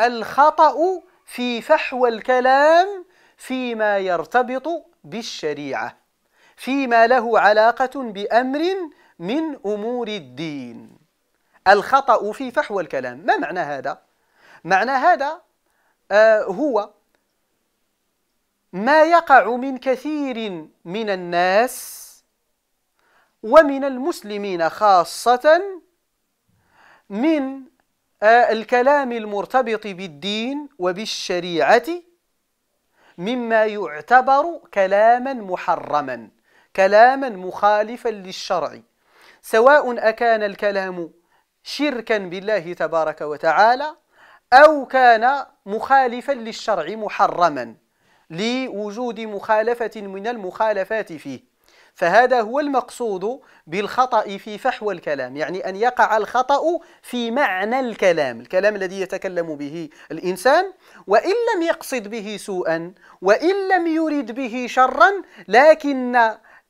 الخطأ في فحوى الكلام فيما يرتبط بالشريعة فيما له علاقة بأمر من أمور الدين الخطأ في فحوى الكلام ما معنى هذا؟ معنى هذا آه هو ما يقع من كثير من الناس ومن المسلمين خاصة من الكلام المرتبط بالدين وبالشريعة مما يعتبر كلاما محرما كلاما مخالفا للشرع. سواء أكان الكلام شركا بالله تبارك وتعالى أو كان مخالفا للشرع محرما لوجود مخالفة من المخالفات فيه. فهذا هو المقصود بالخطأ في فحوى الكلام يعني أن يقع الخطأ في معنى الكلام الكلام الذي يتكلم به الإنسان وإن لم يقصد به سوءا وإن لم يرد به شرا لكن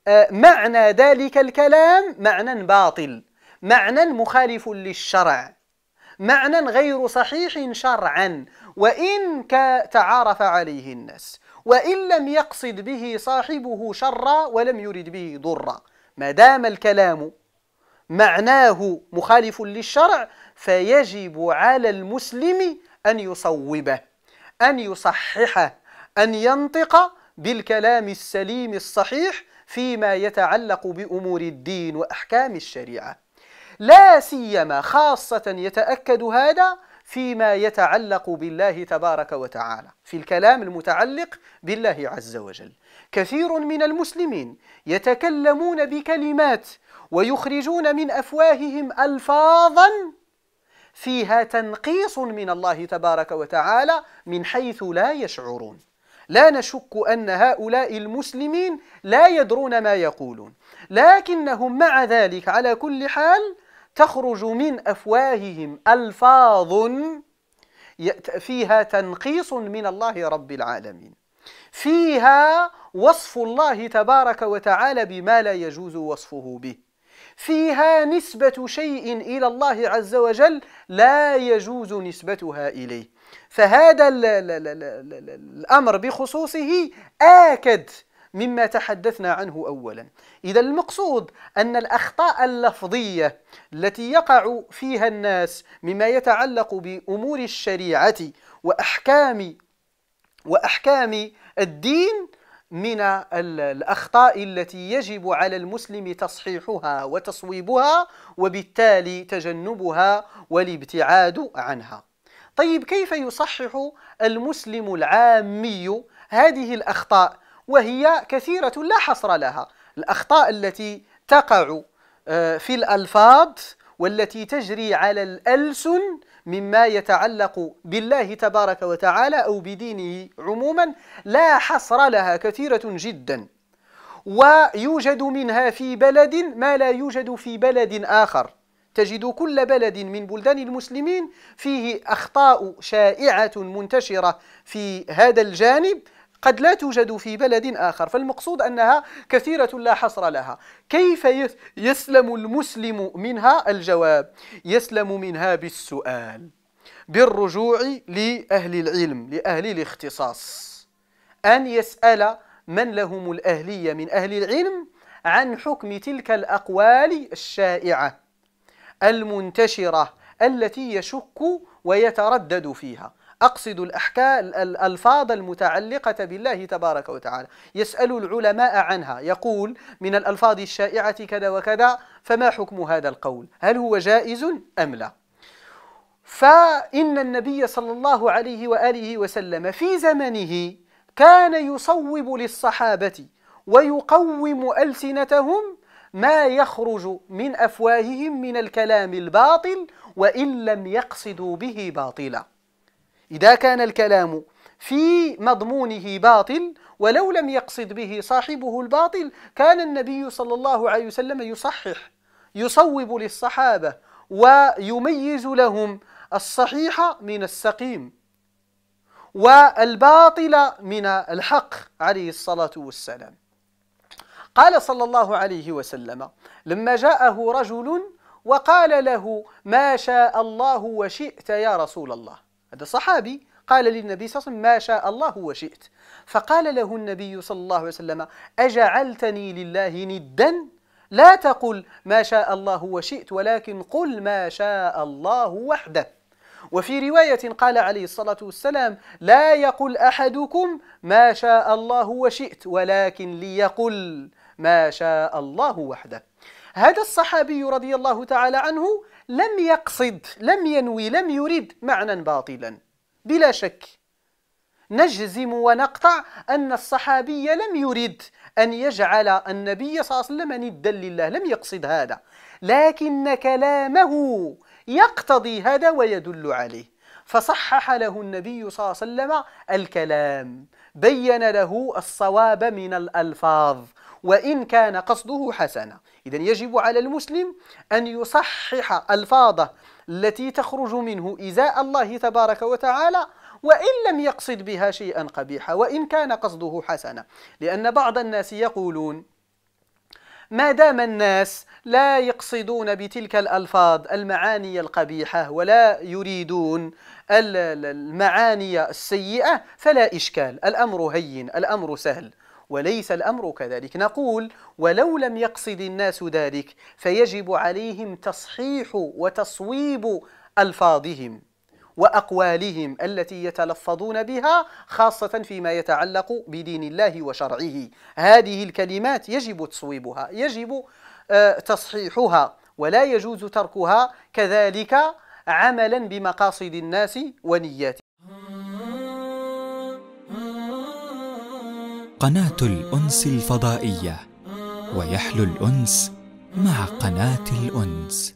آه، معنى ذلك الكلام معنى باطل معنى مخالف للشرع معنى غير صحيح شرعا. وإن تعارف عليه الناس وإن لم يقصد به صاحبه شرا ولم يرد به ضرا. ما دام الكلام معناه مخالف للشرع فيجب على المسلم أن يصوبه أن يصححه أن ينطق بالكلام السليم الصحيح فيما يتعلق بأمور الدين وأحكام الشريعة. لا سيما خاصة يتأكد هذا فيما يتعلق بالله تبارك وتعالى في الكلام المتعلق بالله عز وجل. كثير من المسلمين يتكلمون بكلمات ويخرجون من أفواههم الفاظا فيها تنقيص من الله تبارك وتعالى من حيث لا يشعرون. لا نشك أن هؤلاء المسلمين لا يدرون ما يقولون لكنهم مع ذلك على كل حال تخرج من أفواههم ألفاظ فيها تنقيص من الله رب العالمين. فيها وصف الله تبارك وتعالى بما لا يجوز وصفه به. فيها نسبة شيء إلى الله عز وجل لا يجوز نسبتها إليه. فهذا الأمر بخصوصه آكد مما تحدثنا عنه أولا. إذا المقصود أن الأخطاء اللفظية التي يقع فيها الناس مما يتعلق بأمور الشريعة وأحكام وأحكام الدين من الأخطاء التي يجب على المسلم تصحيحها وتصويبها وبالتالي تجنبها والابتعاد عنها. طيب كيف يصحح المسلم العامي هذه الأخطاء وهي كثيرة لا حصر لها. الأخطاء التي تقع آه، في الألفاظ والتي تجري على الألسن مما يتعلق بالله تبارك وتعالى أو بدينه عموما لا حصر لها كثيرة جدا. ويوجد منها في بلد ما لا يوجد في بلد آخر. تجد كل بلد من بلدان المسلمين فيه أخطاء شائعة منتشرة في هذا الجانب. قد لا توجد في بلد آخر فالمقصود أنها كثيرة لا حصر لها. كيف يسلم المسلم منها؟ الجواب يسلم منها بالسؤال بالرجوع لأهل العلم لأهل الاختصاص. أن يسأل من لهم الأهلية من أهل العلم عن حكم تلك الأقوال الشائعة المنتشرة التي يشك ويتردد فيها. أقصد الأحكام الألفاظ المتعلقة بالله تبارك وتعالى. يسأل العلماء عنها. يقول من الألفاظ الشائعة كذا وكذا فما حكم هذا القول؟ هل هو جائز أم لا؟ فإن النبي صلى الله عليه وآله وسلم في زمنه كان يصوب للصحابة ويقوم ألسنتهم ما يخرج من أفواههم من الكلام الباطل وإن لم يقصدوا به باطلا. إذا كان الكلام في مضمونه باطل ولو لم يقصد به صاحبه الباطل كان النبي صلى الله عليه وسلم يصحح يصوب للصحابة ويميز لهم الصحيح من السقيم والباطل من الحق عليه الصلاة والسلام. قال صلى الله عليه وسلم لما جاءه رجل وقال له ما شاء الله وشئت يا رسول الله هذا صحابي قال للنبي صلى الله عليه وسلم ما شاء الله وشئت. فقال له النبي صلى الله عليه وسلم أجعلتني لله ندا؟ لا تقل ما شاء الله وشئت ولكن قل ما شاء الله وحده. وفي رواية قال عليه الصلاة والسلام لا يقل أحدكم ما شاء الله وشئت ولكن ليقل ما شاء الله وحده. هذا الصحابي رضي الله تعالى عنه لم يقصد لم ينوي لم يرد معنى باطلا. بلا شك. نجزم ونقطع أن الصحابي لم يرد أن يجعل النبي صلى الله عليه وسلم ندا لله لم يقصد هذا. لكن كلامه يقتضي هذا ويدل عليه. فصحح له النبي صلى الله عليه وسلم الكلام بين له الصواب من الألفاظ. وإن كان قصده حسنا. إذا يجب على المسلم أن يصحح ألفاظه التي تخرج منه إزاء الله تبارك وتعالى وإن لم يقصد بها شيئا قبيحا وإن كان قصده حسنا. لأن بعض الناس يقولون ما دام الناس لا يقصدون بتلك الألفاظ المعاني القبيحة ولا يريدون المعاني السيئة فلا إشكال. الأمر هين الأمر سهل. وليس الأمر كذلك. نقول ولو لم يقصد الناس ذلك فيجب عليهم تصحيح وتصويب ألفاظهم وأقوالهم التي يتلفظون بها خاصة فيما يتعلق بدين الله وشرعه. هذه الكلمات يجب تصويبها يجب آه، تصحيحها ولا يجوز تركها كذلك عملا بمقاصد الناس ونياتهم. قناة الأنس الفضائية ويحلو الأنس مع قناة الأنس.